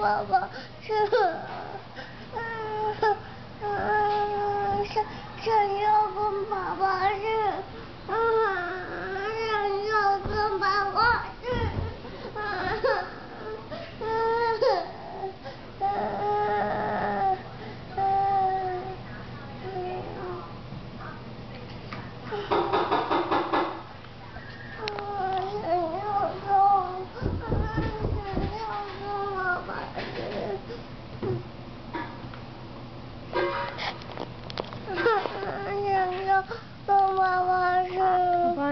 爸爸是，想想要跟爸爸去，想要跟爸爸去。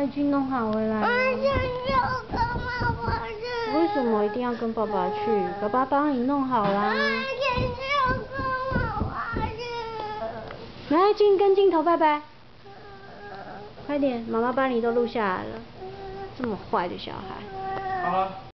已经弄好回来了。为什么一定要跟爸爸去？爸爸帮你弄好啦。来，镜跟镜头拜拜。快点，妈妈把你都录下来了。这么坏的小孩。好了。